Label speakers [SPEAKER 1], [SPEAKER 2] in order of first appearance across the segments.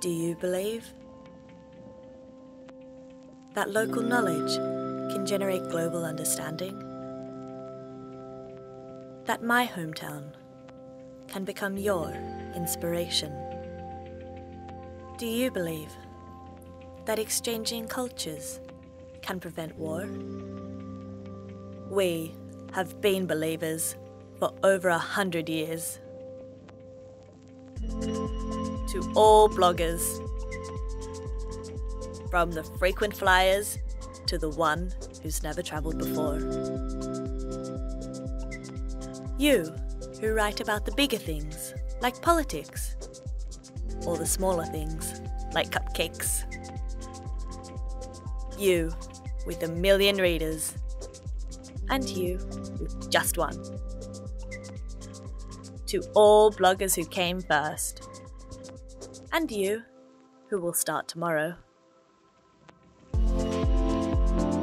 [SPEAKER 1] Do you believe that local knowledge can generate global understanding? That my hometown can become your inspiration? Do you believe that exchanging cultures can prevent war? We have been believers for over a hundred years. To all bloggers, from the frequent flyers to the one who's never travelled before. You, who write about the bigger things, like politics, or the smaller things, like cupcakes. You, with a million readers, and you, with just one. To all bloggers who came first, and you, who will start tomorrow.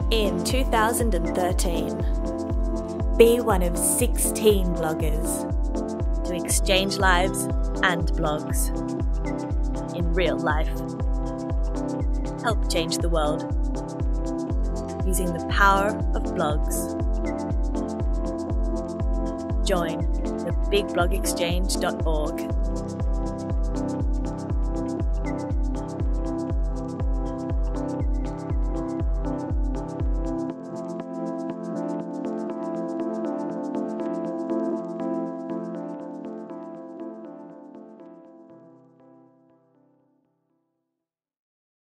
[SPEAKER 1] In 2013, be one of 16 bloggers to exchange lives and blogs in real life. Help change the world using the power of blogs. Join BigBlogExchange.org.